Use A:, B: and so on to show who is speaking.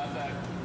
A: How's that?